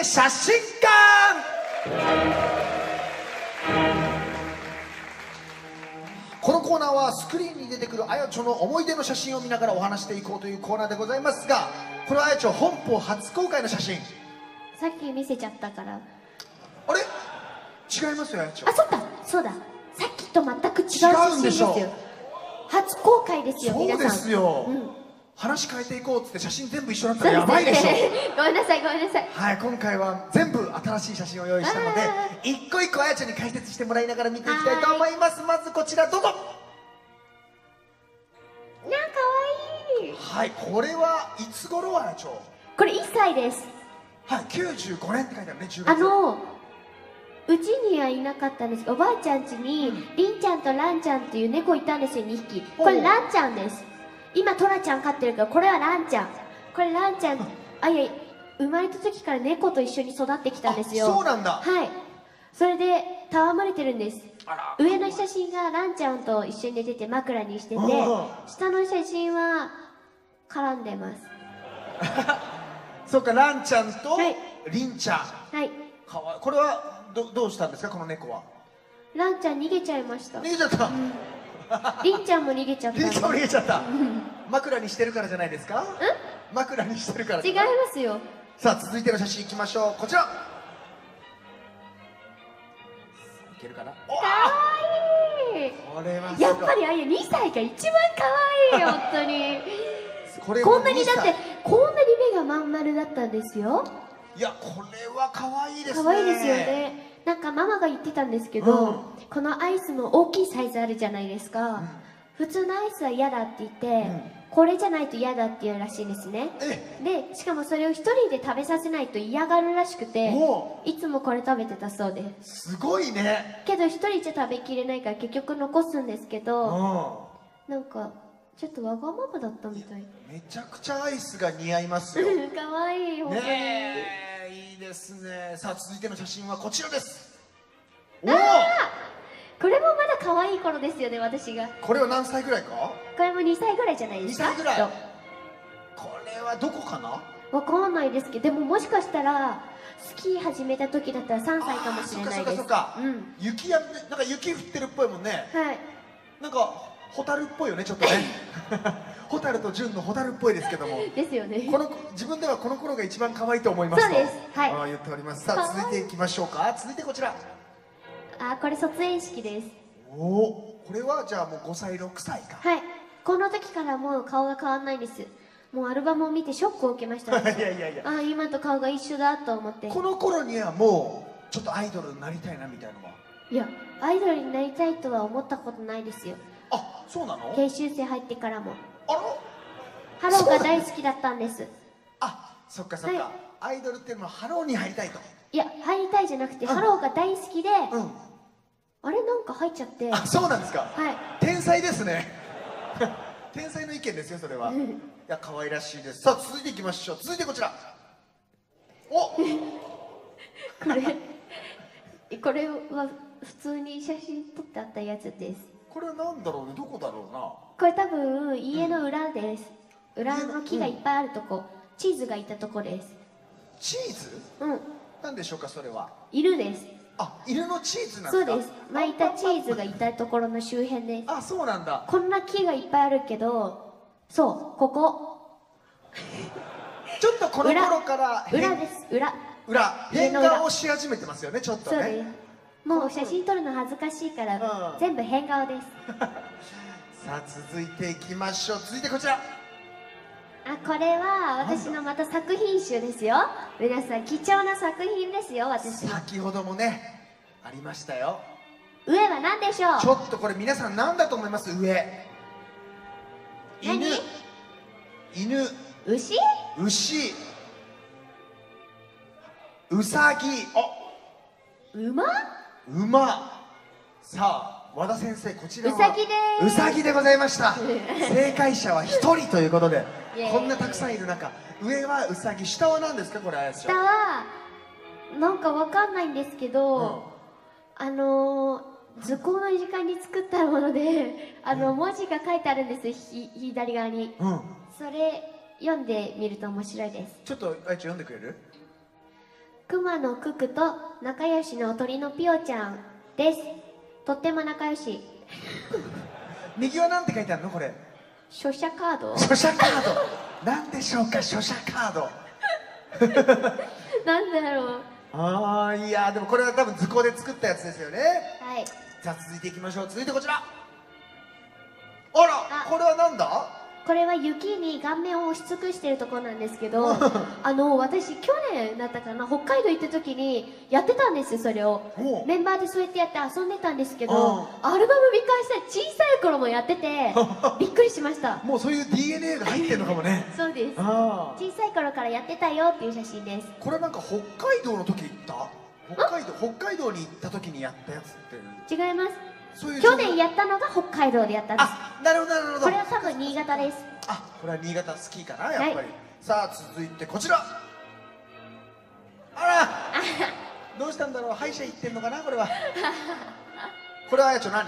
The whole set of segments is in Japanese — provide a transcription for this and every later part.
影写真館。このコーナーはスクリーンに出てくるあやちょの思い出の写真を見ながらお話していこうというコーナーでございますがこのあやちょ本邦初公開の写真。さっき見せちゃったから。あれ？違いますよあやちょ。あそっか。そうだ。さっきと全く違う写真ですよ。初公開ですよそう皆さん。ですよ、うん話変えていこうっつって写真全部一緒だったらやばいでしょ。ごめんなさいごめんなさい。はい今回は全部新しい写真を用意したのであ一個一個あやちゃんに解説してもらいながら見ていきたいと思います。まずこちらどうぞ。なんかわいい。はいこれはいつ頃あやちょ？これ1歳です。はい95年って書いてあるね10月。あのうちにはいなかったんですおばあちゃん家にりんちゃんとランちゃんっていう猫いたんですよ2匹。これほうランちゃんです今トラちゃん飼ってるけどこれはランちゃん。これランちゃんあ。いや生まれた時から猫と一緒に育ってきたんですよ。あそうなんだ。はい。それで戯れてるんです。上の写真がランちゃんと一緒に寝てて枕にしててうん下の写真は絡んでます。そうかランちゃんとはい。りんちゃん。はい。かわいい。これはどどうしたんですかこの猫は。ランちゃん逃げちゃいました。逃げちゃったりんちゃんも逃げちゃった。りんちゃんも逃げちゃった。うん枕にしてるからじゃないですか？枕にしてるから違いますよ。さあ続いての写真いきましょう。こちら。いけるかな？おかわいい。これはやっぱりあいや2歳が一番可愛いよ 本当に。これもこんなにだって2こんなに目がまん丸だったんですよ。歳いやこれは可愛いですね。可愛いですよねなんかママが言ってたんですけど、うん。このアイスの大きいサイズあるじゃないですか、普通のアイスは嫌だって言って、ん。これじゃないと嫌だって言うらしいんですね。えでしかもそれを一人で食べさせないと嫌がるらしくてもいつもこれ食べてたそうで。すすごいね。けど一人じゃ食べきれないから結局残すんですけうどん。なんかちょっとわがままだったみたい。めちゃくちゃアイスが似合いますよ。かわいい本当に、ねですね。さあ続いての写真はこちらです。おおこれもまだ可愛い頃ですよね私が。これは何歳ぐらいか？これも2歳ぐらいじゃないですか？2歳ぐらい。これはどこかな？とわかんないですけどでももしかしたらスキー始めた時だったら3歳かもしれないです。そっかそっかそっか。うん。雪やなんか雪降ってるっぽいもんね。はい。なんかホタルっぽいよねちょっとね ホタルと純のホタルっぽいですけども。ですよね。この自分ではこの頃が一番可愛いと思いますと。そうです。はい。言っております。さあ続いていきましょうか。続いてこちら。あこれ卒園式です。おおこれはじゃあもう5歳6歳か。はい。この時からもう顔が変わんないんです。もうアルバムを見てショックを受けました いやいやいや。あ今と顔が一緒だと思って。この頃にはもうちょっとアイドルになりたいなみたいなのは？いやアイドルになりたいとは思ったことないですよ。あそうなの？研修生入ってからもハローが大好きだったんです。あそっかそっか、はい。アイドルっていうのはハローに入りたいと。いや入りたいじゃなくてうん。ハローが大好きで、うん。あれなんか入っちゃって。あそうなんですか。はい。天才ですね。天才の意見ですよそれは。いや可愛らしいです。さあ続いていきましょう。続いてこちら。お これこれは普通に写真撮ってあったやつです。これは何だろうね。どこだろうな。これ多分家の裏です、裏の木がいっぱいあるとこ、チーズがいたとこです。チーズ？うん。なんでしょうかそれは？犬です。あ犬のチーズなんそうです。巻いたチーズがいたところの周辺です。あそうなんだ。こんな木がいっぱいあるけどそうここ。ちょっとこの頃から変裏です。裏。裏変顔をし始めてますよねちょっとそうでねす。もう写真撮るの恥ずかしいから、うん。全部変顔です。さあ続いていきましょう。続いてこちらあこれは私のまた作品集ですよ。皆さん貴重な作品ですよ私の先ほどもねありましたよ。上は何でしょう？ちょっとこれ皆さん何だと思います？上。犬。何？犬牛。牛うさぎ馬？お馬。さあ和田先生こちらはうさぎです。うさぎでございました。正解者は一人ということでこんなたくさんいる中上はうさぎ下は何ですか？これあやつ下はなんかわかんないんですけど、あのー、図工の時間に作ったものであの文字が書いてあるんですひ左側に。うん、うん、それ読んでみると面白いです。ちょっとあやちゃん読んでくれる？熊のククと仲良しの鳥のピオちゃんです。とっても仲良し。右は何て書いてあるの？これ書写カード？書写カード。何でしょうか書写カード。なんだろう？ああいやでもこれは多分図工で作ったやつですよね。はい。じゃあ続いていきましょう。続いてこちら。あらあ。これは何だ？これは雪に顔面を押し尽くしてるところなんですけどあの私去年だったかな北海道行った時にやってたんですよそれを。メンバーでそうやってやって遊んでたんですけどうん。アルバム見返したら小さい頃もやってて びっくりしました。もうそういう DNA が入ってるのかもね。そうです。小さい頃からやってたよっていう写真です。これはなんか北海道の時行った？北海道北海道に行った時にやったやつって違いますそういう去年やったのが北海道でやったんです。あなるほどなるほど。これは多分新潟です。あこれは新潟スキーかなやっぱり、はいさあ続いてこちら。あらどうしたんだろう。歯医者行ってんのかなこれは。これはあやちょ何？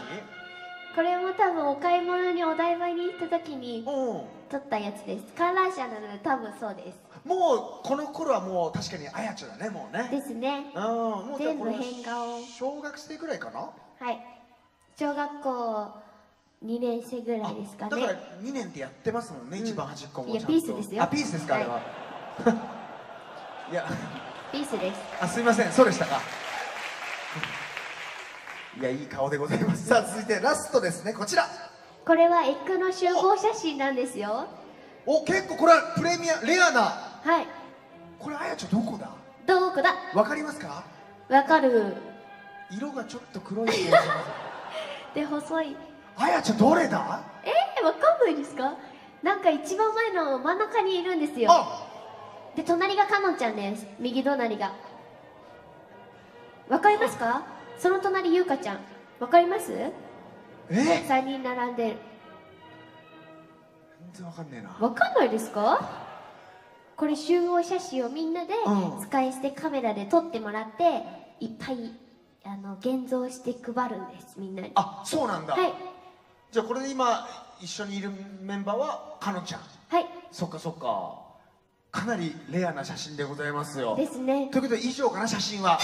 これも多分お買い物にお台場に行った時にうん。撮ったやつです。観覧車なので多分そうです。もうこの頃はもう確かにあやちょだねもうね。ですね。うんもう全部変顔。小学生ぐらいかな？はい小学校2年生ぐらいですかね。あだから2年でやってますもんね、うん。一番端っこもいやちゃんと。ピースですよ。あピースですか、はい。あれは。いや。ピースです。あすいませんそうでしたか。いやいい顔でございます。さあ続いてラストですね。こちら。これはエッグの集合写真なんですよ。お結構これはプレミアレアな。はい。これあやちょどこだ？どこだ？わかりますか？わかる。色がちょっと黒いで細い。あやちょどれだ？えー、わかんないですか？なんか一番前の真ん中にいるんですよ。あで隣がかのんちゃんです。右隣が。わかりますか？その隣ゆうかちゃん。わかります？え？全 ?3 人並んでる。然わかんねえな。わかんないですか？これ集合写真をみんなでうん。使い捨てカメラで撮ってもらっていっぱいあの現像して配るんですみんなに。あそうなんだ、はい。じゃあこれで今一緒にいるメンバーはかのちゃんはい。そっかそっか。かなりレアな写真でございますよ。ですね。ということで以上かな写真は。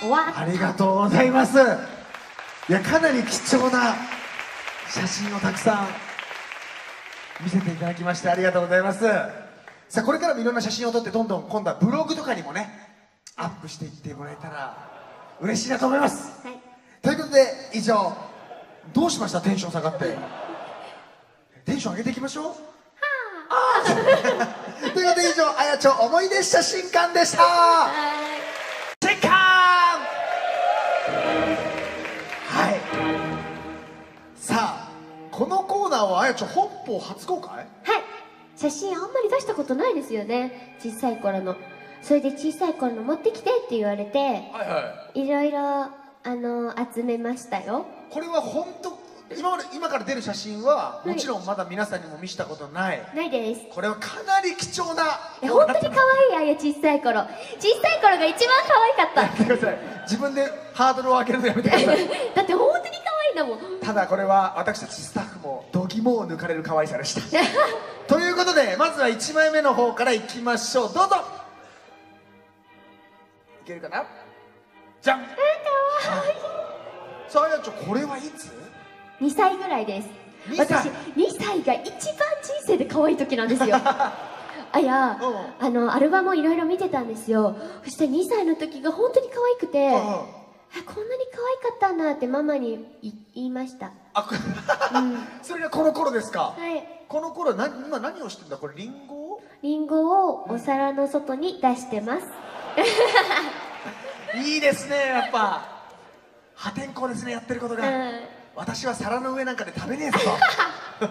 終わあありがとうございます。いやかなり貴重な写真をたくさん見せていただきましてありがとうございます。さあこれからもいろんな写真を撮ってどんどん今度はブログとかにもねアップしていってもらえたら嬉しいなと思います。はい。ということで以上どうしました？テンション下がって。テンション上げていきましょう。あ。ーということで以上あやちょ思い出写真館でした。はい。チェッカーはい。さあこのコーナーはあやちょ本邦初公開？はい。写真あんまり出したことないですよね。小さい頃のそれで小さい頃の持ってきてって言われてはいはい。ろいろあの集めましたよ。これは本当今まで今から出る写真ははい。もちろんまだ皆さんにも見せたことない。ないです。これはかなり貴重なえ本当に可愛いあや小さい頃。小さい頃が一番可愛かっや めてください。自分でハードルを上げるのやめてください。た だって本当に可愛いんだもん。ただこれは私たちスタッフも度肝を抜かれる可愛さでした。ということでまずは1枚目の方からいきましょう。どうぞ。いけるかな？じゃん。かわいさあやちょこれはいつ？い2歳ぐらいです。2歳。私2歳が一番人生で可愛い時なんですよ。あや、うあのアルバムをいろいろ見てたんですよ。そして2歳の時が本当に可愛くて、えうん。こんなに可愛かったんだってママにい言いました。あこうん。それがこの頃ですか？はい。この頃な今何をしてんだ？これリンゴリンゴをお皿の外に出してます いいですねやっぱ。破天荒ですねやってることが、うん。私は皿の上なんかで食べねえぞと。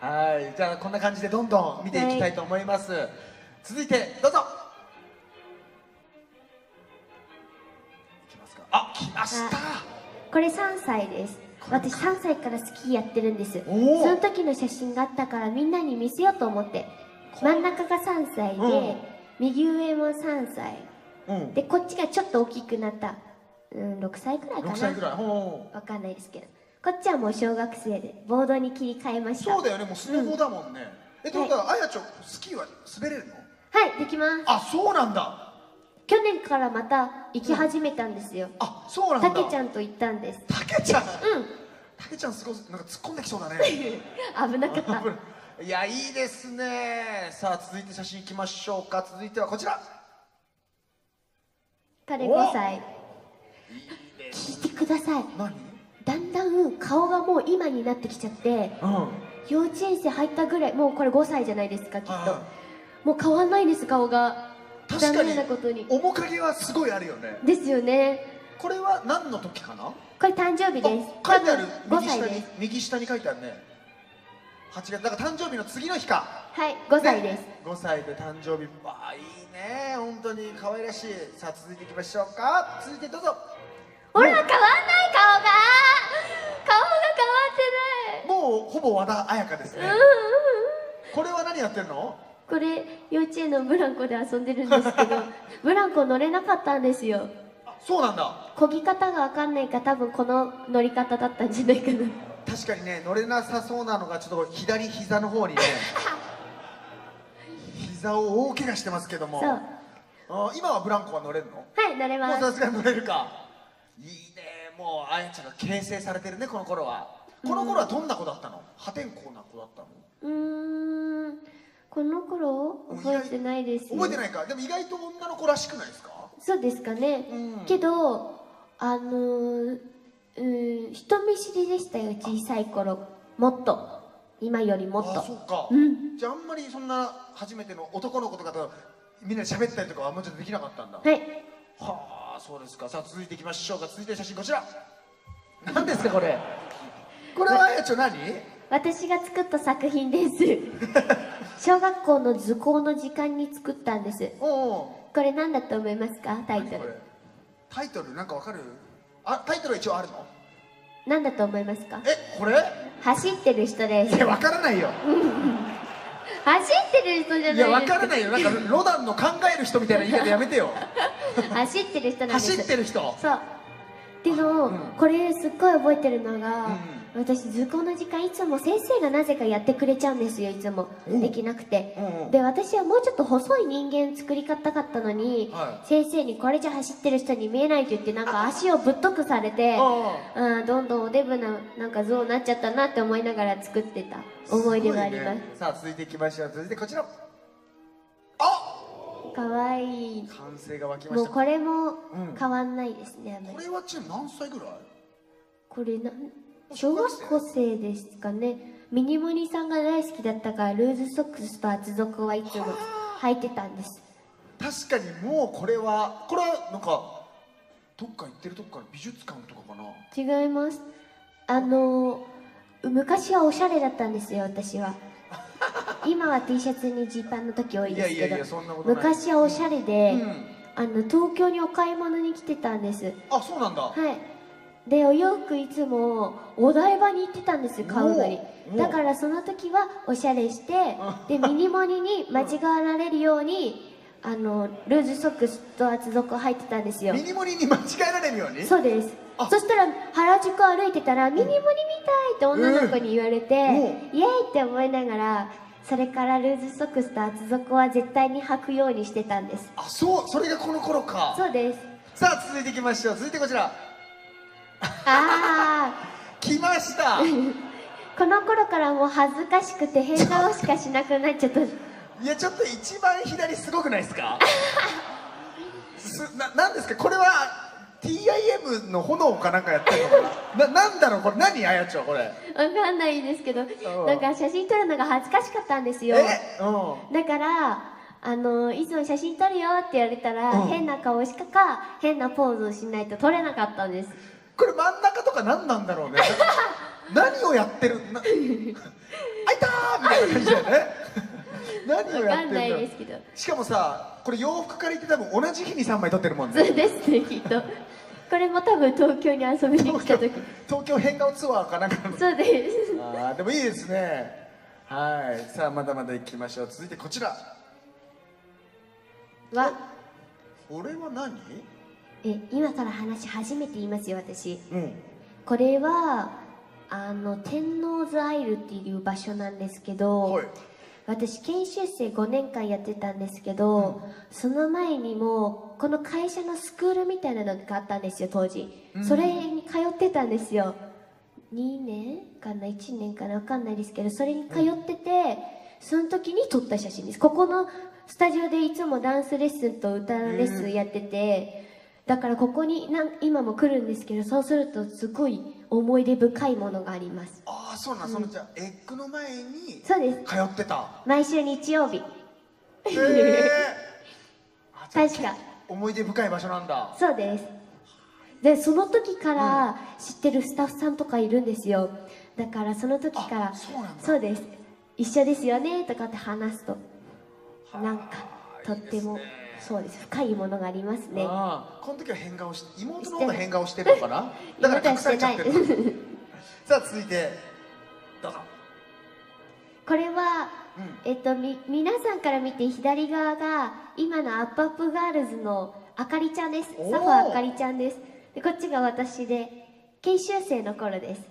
はいじゃあこんな感じでどんどん見ていきたいと思います、続いてどうぞ。いきますか。あ来ました。これ3歳です。私3歳からスキーやってるんです。その時の写真があったからみんなに見せようと思って。真ん中が3歳で、うん右上も3歳。うん。でこっちがちょっと大きくなった、うん、6歳くらいかな。6歳ぐらい。ほう。わかんないですけど。こっちはもう小学生でボードに切り替えました。そうだよね。もうスノボだもんね、えってことは、あやちょスキーは滑れるの？はい。できます。あそうなんだ。去年からまた行き始めたんですよ。あそうなんだ。たけちゃんと行ったんです。たけちゃん？うたけちゃんすごいなんか突っ込んできそうだね。ん 危なかったいやいいですね。さあ続いて写真いきましょうか。続いてはこちら。彼5歳い。いです聞いてください。何？だんだん顔がもう今になってきちゃってうん。幼稚園生入ったぐらいもうこれ5歳じゃないですかきっと。はもう変わんないんです顔が。確かになことに。面影はすごいあるよね。ですよね。これは何の時かな？これ誕生日です。あ書いてある。多分5右下に右下に書いてあるね8月だから誕生日の次の日か。はい5歳です、5歳で誕生日。わあいいね。本当に可愛らしい。さあ続いていきましょうか。続いてどうぞ。ほら変わんない顔が。顔が変わもうほぼ和田彩香ですね。ってないうんうん。これは何やってんの？これ幼稚園のブランコで遊んでるんですけど。ブランコ乗れなかったんですよ。あそうなんだ。漕ぎ方が分かんないから多分この乗り方だったんじゃないかな確かにね乗れなさそうなのがちょっと左膝の方にね 膝を大怪我してますけども。そう。あ今はブランコは乗れるの？はい乗れもうますさすがに乗れるか。いいね。もうあやちゃんが形成されてるねこの頃は。この頃はどんな子だったの？破天荒な子だったの？うーんこの頃覚えてないです。覚えてないか。でも意外と女の子らしくないですか？そうですかね、うん。けどあのー、うん人見知りでしたよ小さい頃。もっと。今よりもっあとそうか、うん。じゃああんまりそんな初めての男の子とかとみんなで喋ったりとかはもうちょっとできなかったんだ。はい。はあそうですか。さあ続いていきましょうか。続いての写真こちら。何ですかこれ？これはあやちゃん何？私が作った作品です。小学校の図工の時間に作ったんです。おおこれ何だと思いますか？タイトル。タイトルなんかわかる？あタイトルは一応あるの？何だと思いますか？えこれ？走ってる人です。いやわからないよ。走ってる人じゃいやわないですからないよ。なんかロダンの考える人みたいな言い方やめてよ。走ってる人なんです。走ってる人。そう。でも、うん。これすっごい覚えてるのが、うん私図工の時間いつも先生がなぜかやってくれちゃうんですよいつも、うん。できなくて、うんうん。で私はもうちょっと細い人間作りたかったのに、は先生にこれじゃ走ってる人に見えないと言ってなんか足をぶっとくされてあうんどんどんおデブななんか像になっちゃったなって思いながら作ってた思い出があります。ね。さあ続いていきましょう。続いてこちら。あかわい。い。完成が湧きまもうこれもうん。変わんないですねあんこれはちな何歳ぐらい？これなん小学校生ですかね。ミニモニさんが大好きだったからルーズソックスと厚底はいつも履いてたんです。確かにもうこれはこれはなんかどっか行ってるとこから美術館とかかな。違います。あの昔はおしゃれだったんですよ私は。今は T シャツにジーパンの時多いですけど昔はおしゃれで、うん。あの東京にお買い物に来てたんです。あそうなんだ。はいでお洋服いつもお台場に行ってたんですよ買うのに。だからその時はおしゃれしてでミニモニに 間違われるようにあのルーズソックスと厚底履いてたんですよ。ミニモニに間違えられるように？そうです。あ。そしたら原宿歩いてたらミニモニみたいって女の子に言われて、うん。イエーイって思いながらそれからルーズソックスと厚底は絶対に履くようにしてたんです。あそうそれがこの頃か。そうです。さあ続いていきましょう。続いてこちらああ来ました。この頃からもう恥ずかしくて変顔しかしなくなっちゃった。いやちょっと一番左すごくないですか？すななんですか？これは TIM の炎かなんかやってるのかな？ななんだろう？これ何あやちゃんこれ？わかんないですけどなんか写真撮るのが恥ずかしかったんですよ。え？うん。だからあのいつも写真撮るよって言われたら、うん。変な顔しかか変なポーズをしないと撮れなかったんですこれ真ん中とか何なんだろうね。何をやってる？なあいたーみたいな感じだよね。何をやってるんだろう。いですけどしかもさこれ洋服から言って多分同じ日に3枚撮ってるもんね。そうですねきっと。これも多分東京に遊びに来た時。東京変顔ツアーかなんかの。そうです。あーでもいいですね。はい。さあまだまだ行きましょう。続いてこちら。はこれは何？え今から話し始めて言いますよ私。うん。これはあの天王洲アイルっていう場所なんですけど、はい。私研修生5年間やってたんですけど、その前にもこの会社のスクールみたいなのがあったんですよ当時、それに通ってたんですよ。2年かな？1年かな？分かんないですけどそれに通ってて、その時に撮った写真です。ここのスタジオでいつもダンスレッスンと歌のレッスンやってて、だからここになん今も来るんですけどそうするとすごい思い出深いものがあります。ああそうなん、そのじゃあエッグの前にそうです。通ってた。毎週日曜日。へえ あじゃあ確か。思い出深い場所なんだ。そうです。でその時から知ってるスタッフさんとかいるんですよ。だからその時からあそうです。一緒ですよねとかって話すと。なんかとっても。いいそうです。深いものがありますね。ああこの時は変顔し妹の方が変顔してるのかな？だから隠されちゃってる。さあ続いて。どうぞ。これは、うん。えっとみ皆さんから見て左側が今のアップアップガールズのあかりちゃんです。サファーあかりちゃんです。でこっちが私で研修生の頃です。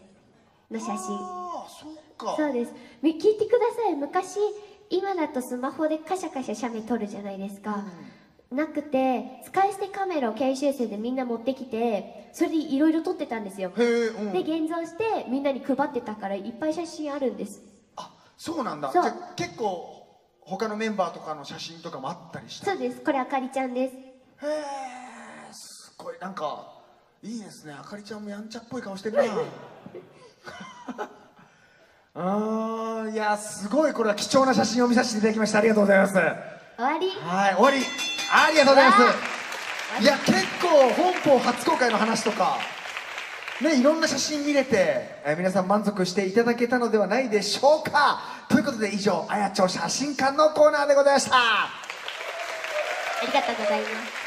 の写真。そそうです。み聞いてください。昔今だとスマホでカシャカシャ写メ撮るじゃないですか、なくて使い捨てカメラを研修生でみんな持ってきてそれでいろいろ撮ってたんですよ。へえうん。で現像してみんなに配ってたからいっぱい写真あるんです。あそうなんだ。じそう。ゃあ結構他のメンバーとかの写真とかもあったりした？そうです。これあかりちゃんです。へえすごい。なんかいいですね。あかりちゃんもやんちゃっぽい顔してるな。あーいやすごい。これは貴重な写真を見させていただきました。ありがとうございます。終わり。はい終わりありがとうございまわす。いや結構本邦初公開の話とかねいろんな写真見れて、えー皆さん満足していただけたのではないでしょうか。ということで以上あやちょ写真館のコーナーでございました。ありがとうございます